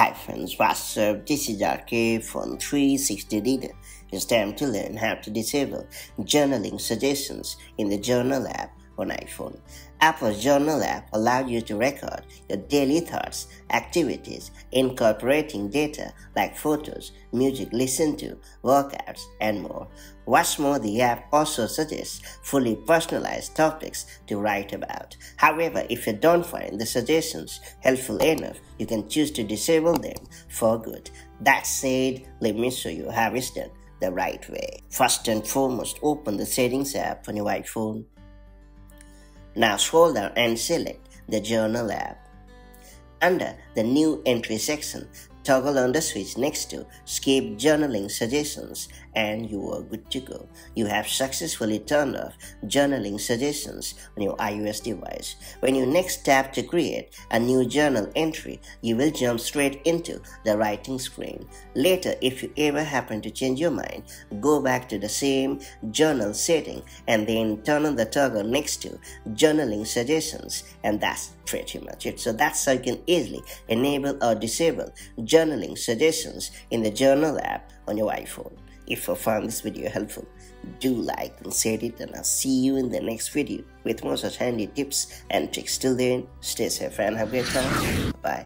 Hi friends, what's up? This is RK from 360 Reader. It's time to learn how to disable journaling suggestions in the Journal app on iPhone. Apple's Journal app allows you to record your daily thoughts, activities, incorporating data like photos, music listened to, workouts, and more. What's more, the app also suggests fully personalized topics to write about. However, if you don't find the suggestions helpful enough, you can choose to disable them for good. That said, let me show you how it's done the right way. First and foremost, open the Settings app on your iPhone now scroll down and select the Journal app. Under the New Entry section, toggle on the switch next to skip journaling suggestions and you are good to go. You have successfully turned off journaling suggestions on your iOS device. When you next tap to create a new journal entry, you will jump straight into the writing screen. Later, if you ever happen to change your mind, go back to the same journal setting and then turn on the toggle next to journaling suggestions and that's pretty much it. So that's how you can easily enable or disable journaling suggestions in the journal app on your iPhone. If you found this video helpful, do like and share it and I'll see you in the next video with more such handy tips and tricks. Till then, stay safe and have a great time. Bye.